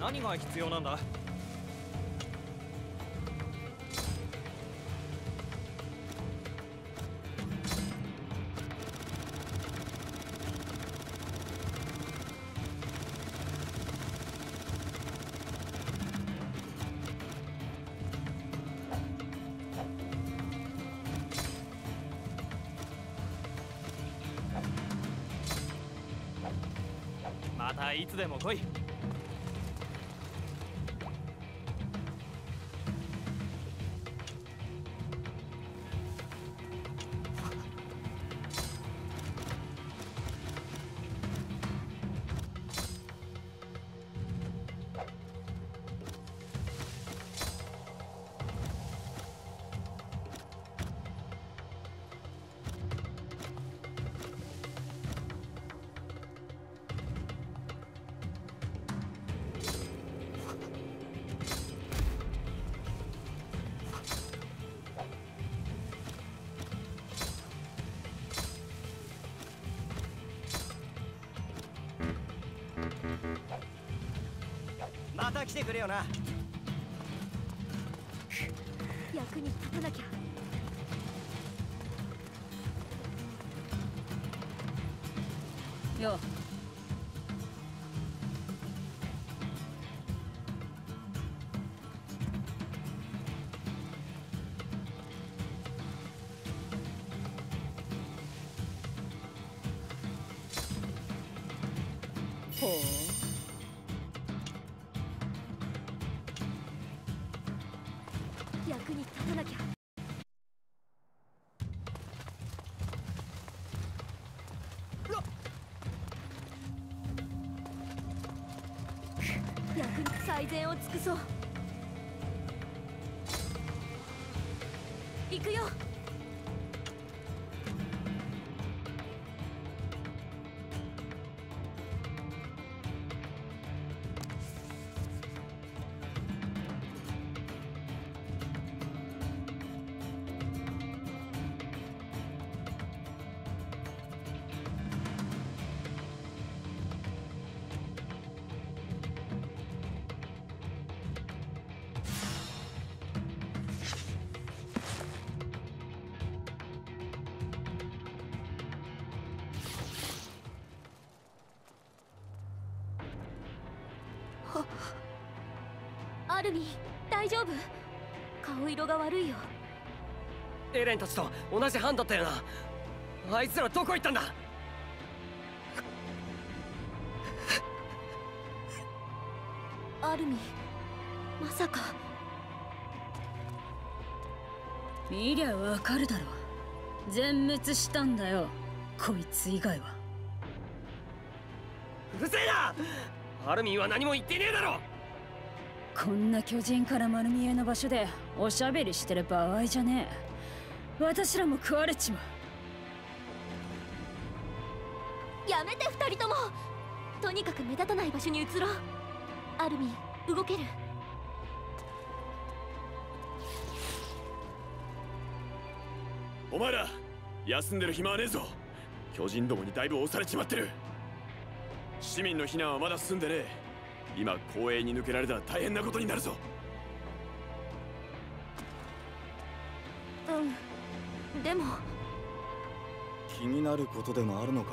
何が必要なんだ？またいつでも来い。た来てくれよな。最善を尽くそう。行くよ。悪いよ。エレンたちと同じ班だったよな。あいつらどこ行ったんだ？アルミまさか。見りゃわかるだろ。全滅したんだよこいつ以外は。うるせえな！アルミンは何も言ってねえだろこんな巨人から丸見えの場所でおしゃべりしてる場合じゃねえ。私らも食われちまう。やめて二人とも。とにかく目立たない場所に移ろう。アルミン動ける。お前ら休んでる暇はねえぞ。巨人どもにだいぶ押されちまってる。市民の避難はまだ進んでねえ今公営に抜けられたら大変なことになるぞ。うん。でも。気になることでもあるのか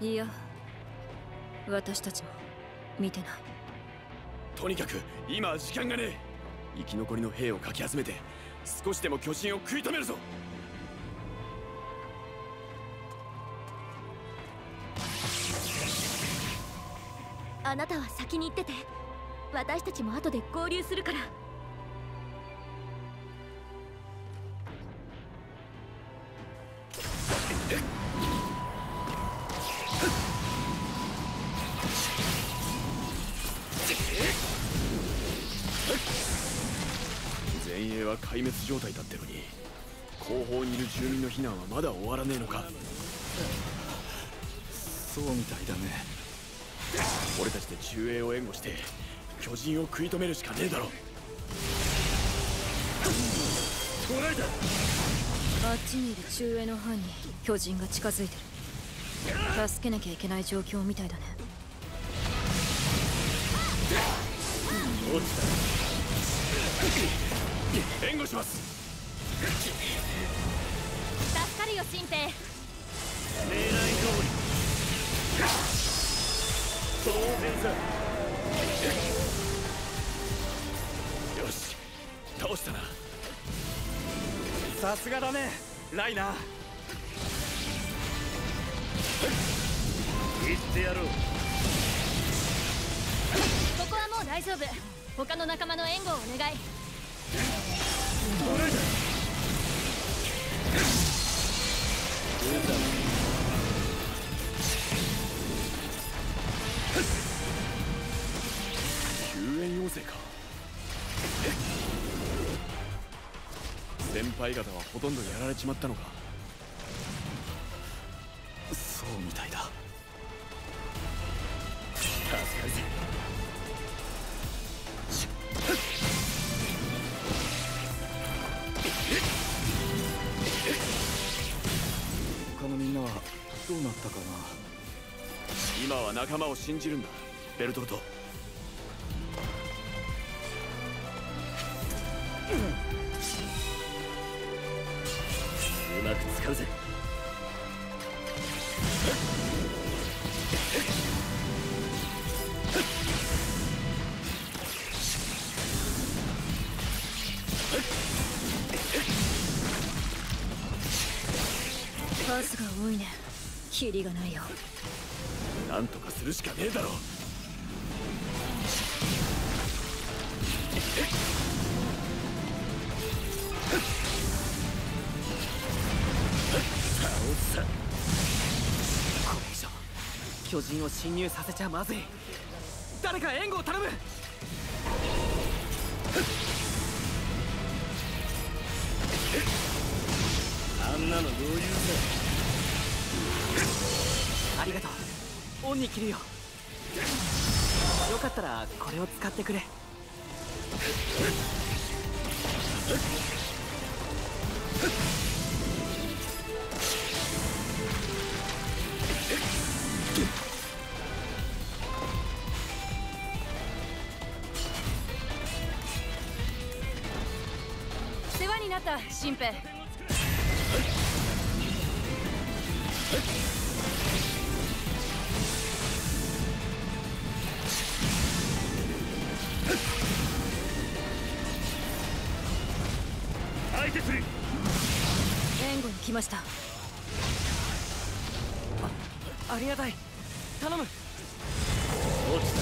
い？いや私たちも見てないとにかく今は時間がねえ。生き残りの兵をかき集めて少しでも巨人を食い止めるぞ。あなたは先に行ってて。私たちも後で合流するから。状態だってのに後方にいる住民の避難はまだ終わらねえのか。そうみたいだね。俺たちで中衛を援護して巨人を食い止めるしかねえだろ。あっちにいる中衛の班に巨人が近づいてる。助けなきゃいけない状況みたいだね援護します。助かるよ新兵。よし倒したな。さすがだねライナー。ここはもう大丈夫。他の仲間の援護をお願い先輩方はほとんどやられちまったのか。そうみたいだ。仲間を信じるんだ。ベルトルト。巨人を侵入させちゃまずい。誰か援護を頼む。あんなの余裕ありがとう。恩に着るよ。よかったらこれを使ってくれ相手する。援護に来ました。ありがたい。頼む。落ちた。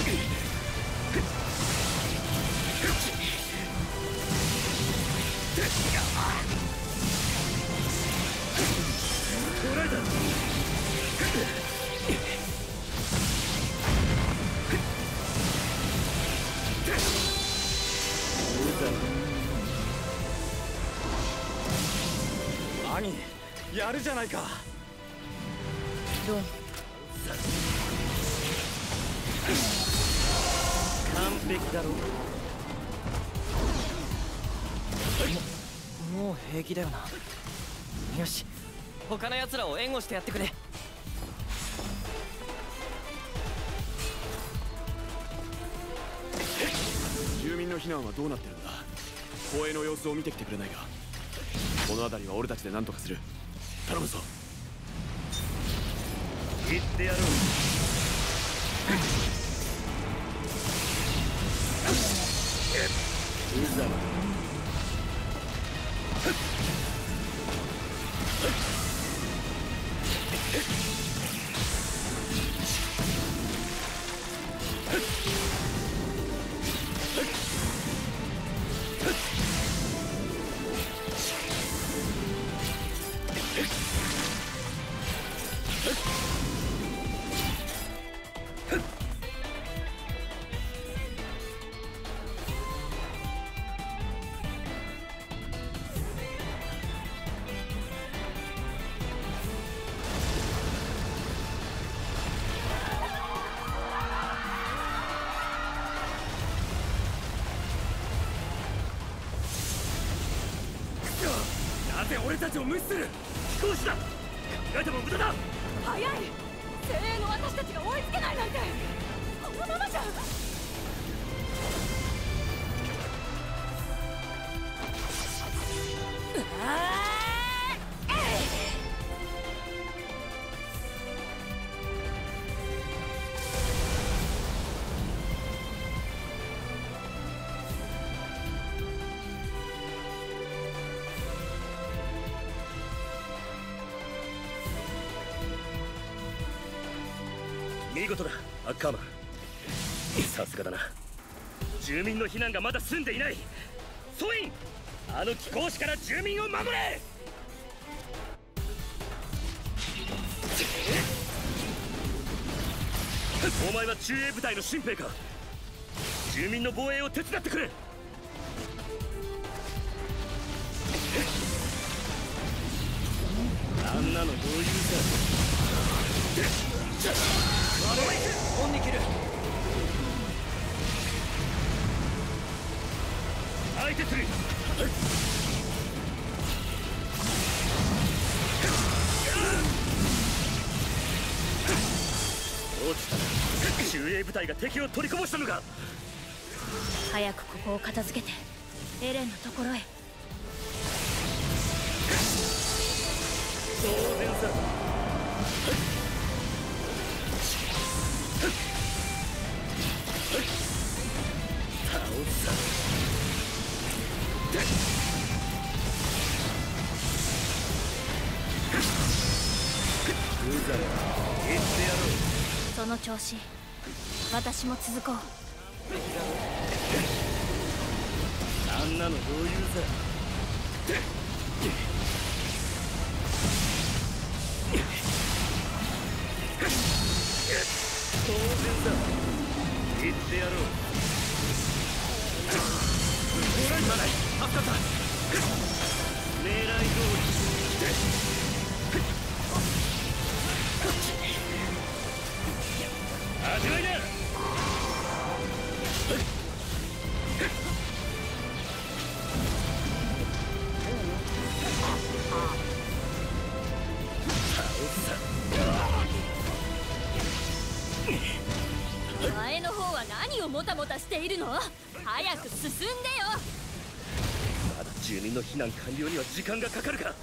兄じゃないか。ドン完璧だろもう平気だよな。よし他の奴らを援護してやってくれ。住民の避難はどうなってるんだ？公営の様子を見てきてくれないか？この辺りは俺たちで何とかする頼むぞ。行ってやろう。無 様なぜ俺たちを無視する。飛行士だ。考えても無駄だ。早い。精鋭の私たちが追いつけないなんて。このままじゃ。見民の避難がまだ済んでいない。ソインあの貴公子から住民を守れ。お前は中衛部隊の新兵か。住民の防衛を手伝ってくれ。あんなの余裕オンに切る相手する。落ちた。中衛部隊が敵を取りこぼしたのか。早くここを片付けてエレンのところへ。当然さ。倒すその調子私も続こう。あんなの余裕さ。当然だ。言ってやろう。始まり味わい。だ 避難完了には時間がかかるか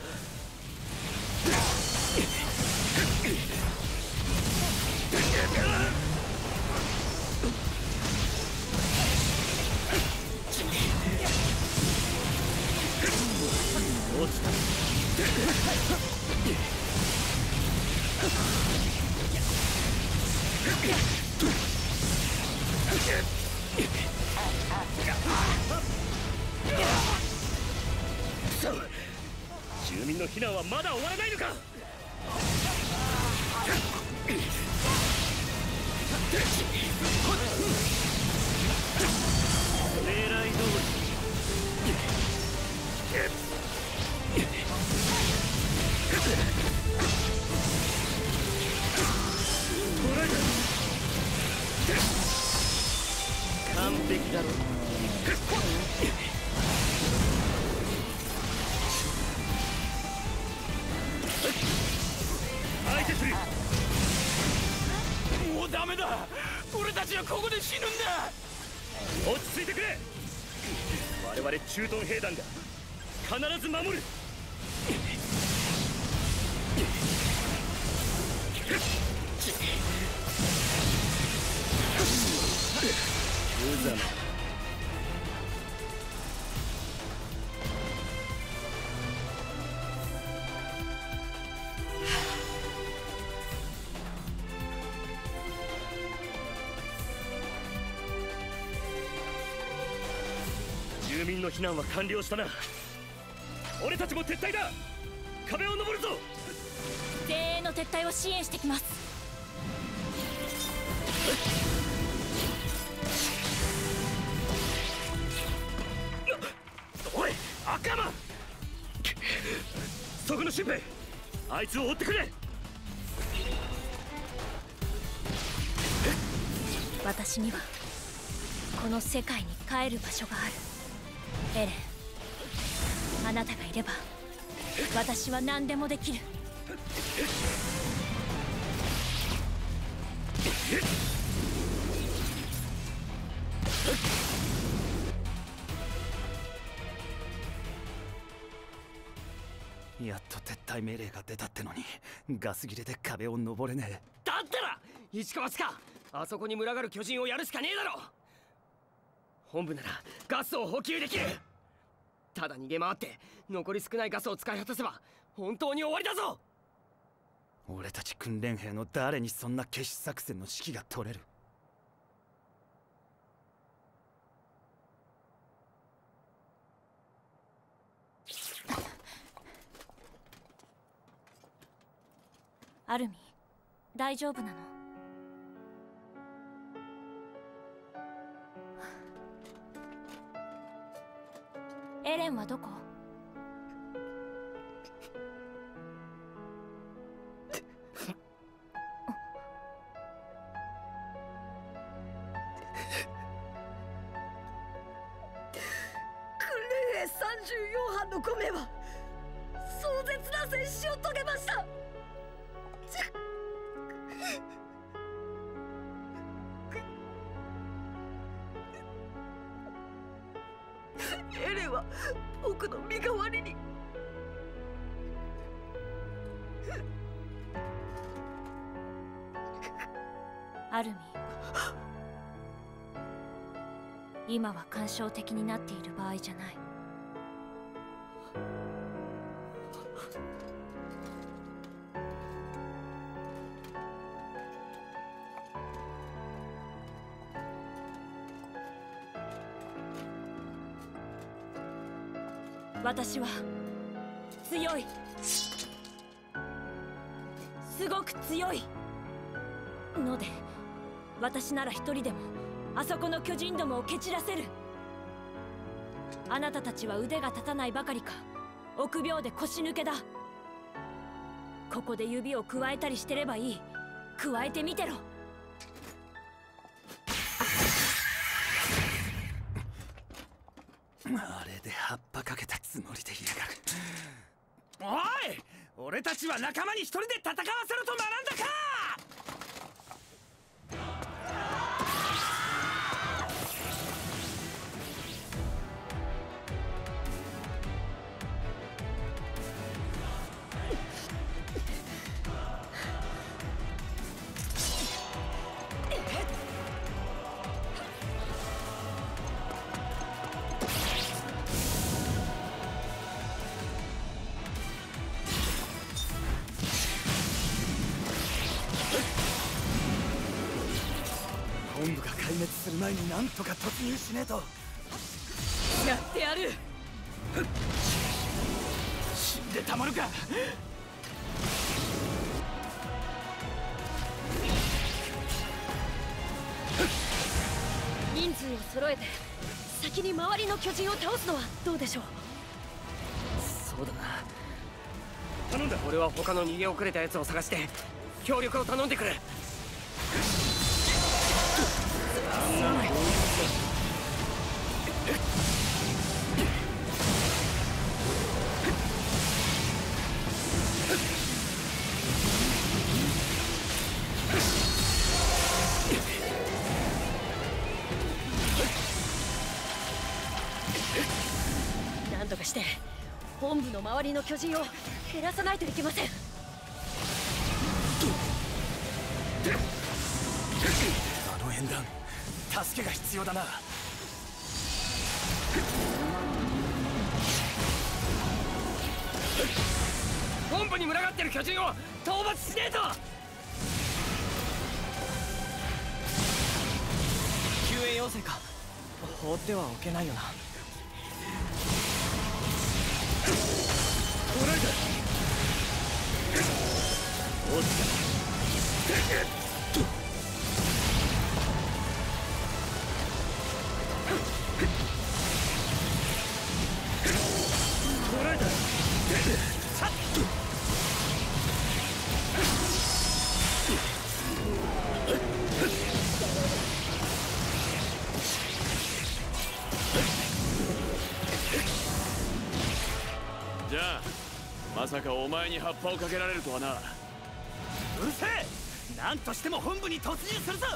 落ちた。くそ住民の避難はまだ終わらないのか？狙い通り。完璧だろはここで死ぬんだ。落ち着いてくれ。我々駐屯兵団が必ず守る。無 様の避難は完了したな。俺たちも撤退だ。壁を登るぞ。精鋭の撤退を支援してきます。おい赤マンそこの新兵。あいつを追ってくれ。私にはこの世界に帰る場所があるエレンあなたがいれば私は何でもできる。やっと撤退命令が出たってのにガス切れで壁を登れねだったら市川かあそこに群がる巨人をやるしかねえだろ本部ならガスを補給できる。ただ逃げ回って残り少ないガスを使い果たせば本当に終わりだぞ。え俺たち訓練兵の誰にそんな決死作戦の指揮が取れる。アルミ大丈夫なの？エレンはどこ？訓練兵34班の5名は壮絶な戦死を遂げました。今は感傷的になっている場合じゃない。私は強い。すごく強い。ので私なら一人でもあそこの巨人どもを蹴散らせる。あなたたちは腕が立たないばかりか。臆病で腰抜けだ。ここで指を加えたりしてればいい。加えてみてろ。あれで葉っぱかけたつもりでいやがる。おい！俺たちは仲間に一人で戦わせろと学んだか！本部が壊滅する前になんとか突入しねえと。やってやる。死んでたまるか。人数を揃えて先に周りの巨人を倒すのはどうでしょう？そうだな。頼んだ。俺は他の逃げ遅れた奴を探して協力を頼んでくるなんとかして本部の周りの巨人を減らさないといけません。あの縁談。助けが必要だな。本部に群がってる巨人を討伐しねえと。救援要請か。放ってはおけないよな。じゃあ前に葉っぱをかけられるとはな。うるせえ。何としても本部に突入するぞ。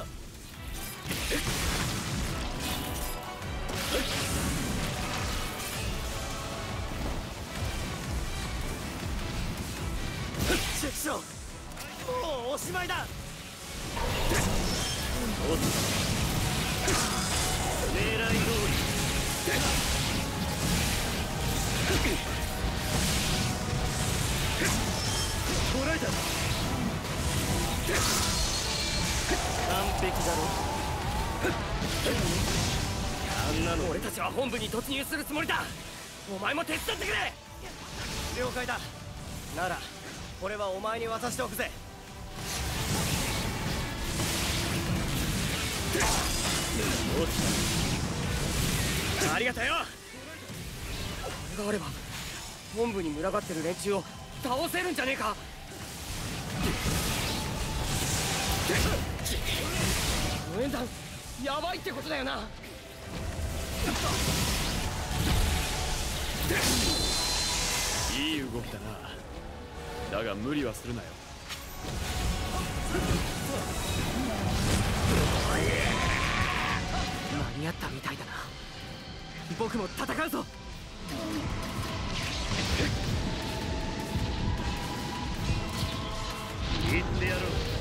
に突入するつもりだ。お前も手伝ってくれ。了解だ。ならこれはお前に渡しておくぜ。ありがとよ。これがあれば本部に群がってる連中を倒せるんじゃねえか。無縁弾やばいってことだよな。いい動きだな。だが無理はするなよ。間に合ったみたいだな。僕も戦うぞ。言ってやろう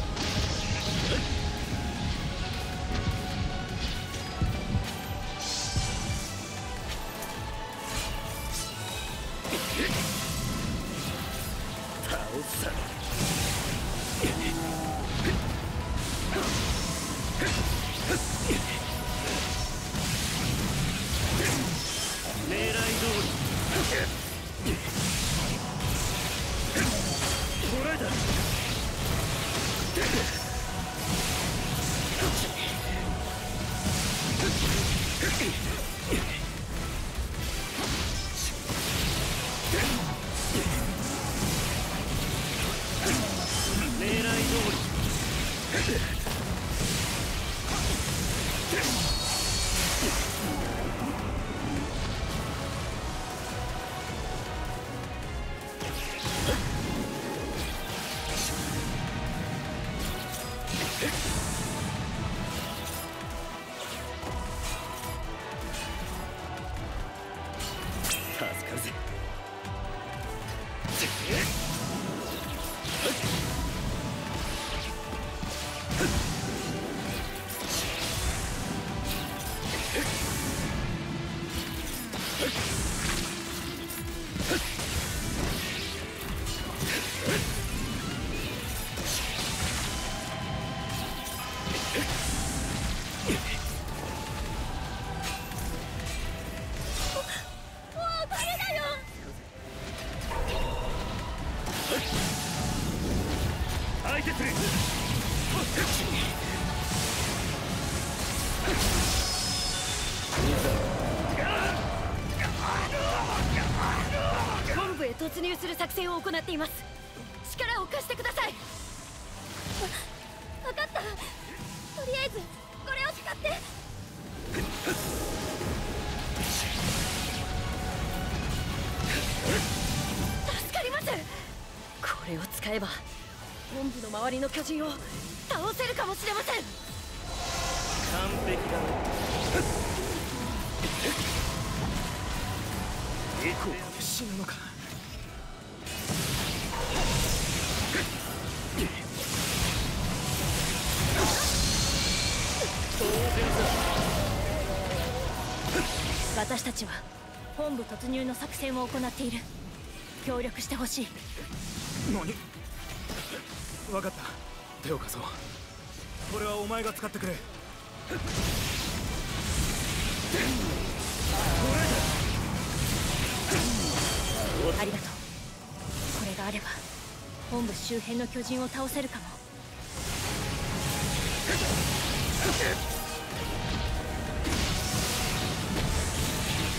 手する本部へ突入する作戦を行っています。巨人を倒せるかもしれません。完璧だここで死ぬのか。私たちは本部突入の作戦を行っている。協力してほしい。何？分かった。手を貸そう。これはお前が使ってくれ。ありがとうこれがあれば本部周辺の巨人を倒せるかも。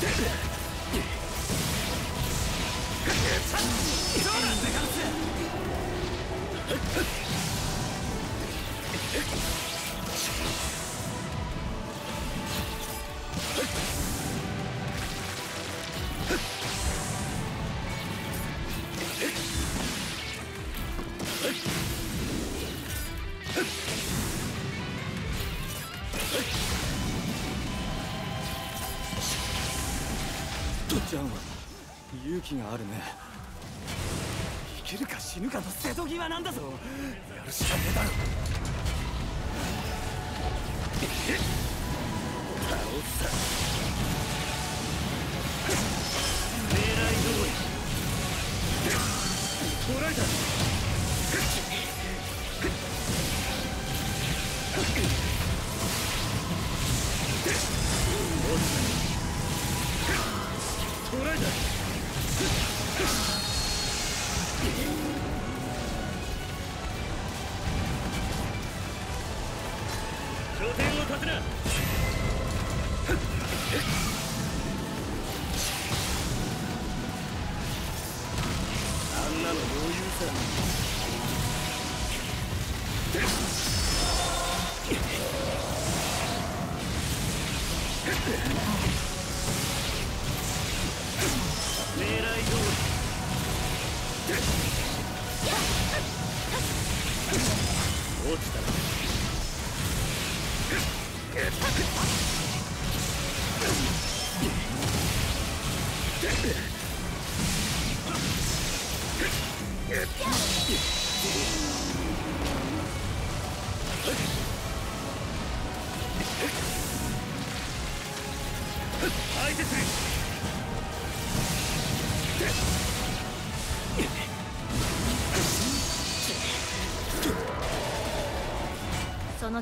Yeah. 気があるね。生きるか死ぬかの瀬戸際なんだぞ。やるしかねえだろ。倒さ狙い通り捕らえた 落ちた。な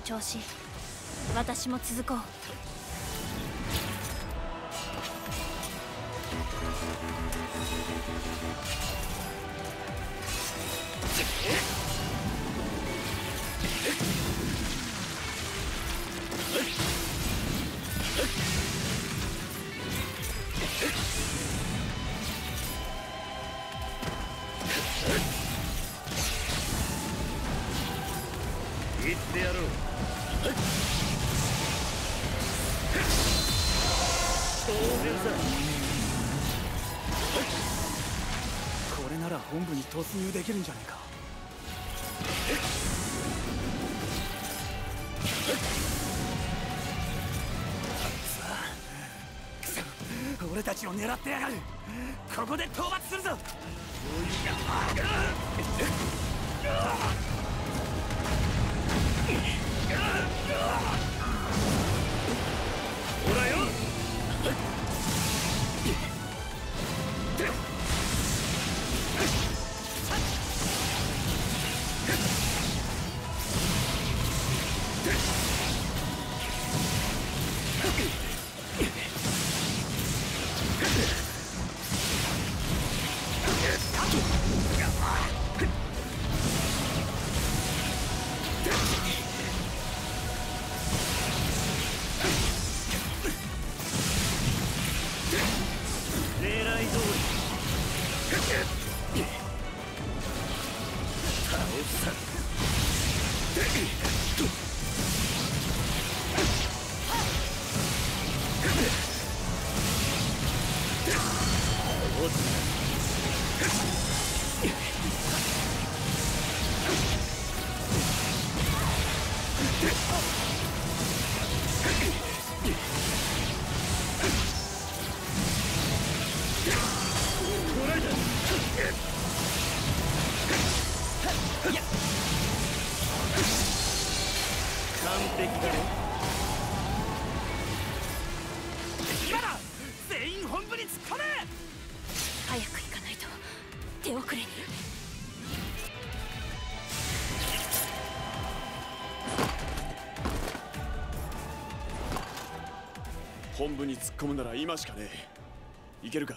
調子私も続こう。ってやろう。当然さこれなら本部に突入できるんじゃねえか。俺たちを狙ってやがる。ここで討伐するぞ。ほ ら本部に突っ込むなら今しかねえ。いけるか？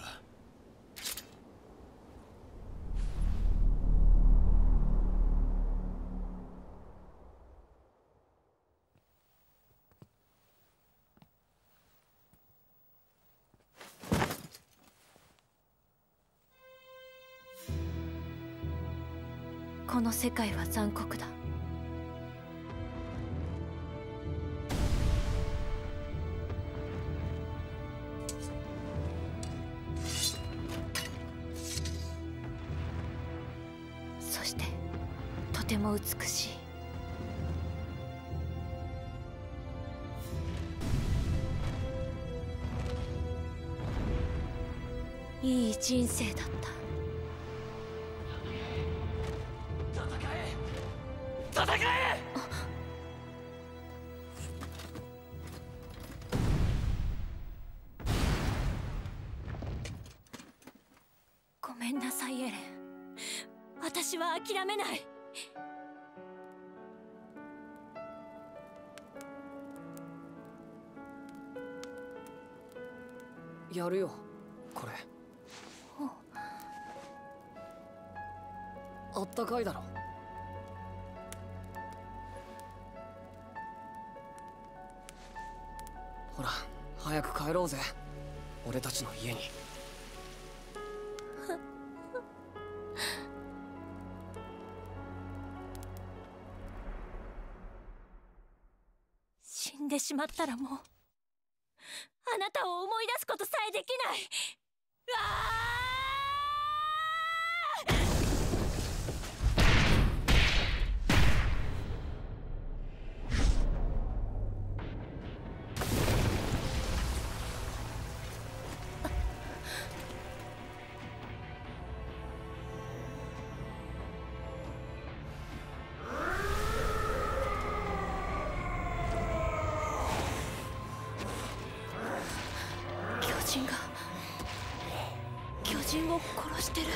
この世界は残酷だ。めんなさいエレン。私は諦めない。やるよ。これ。あったかいだろ。ほら早く帰ろうぜ。俺たちの家にしまったらもうあなたを思い出すことさえできない。人が巨人を殺してる。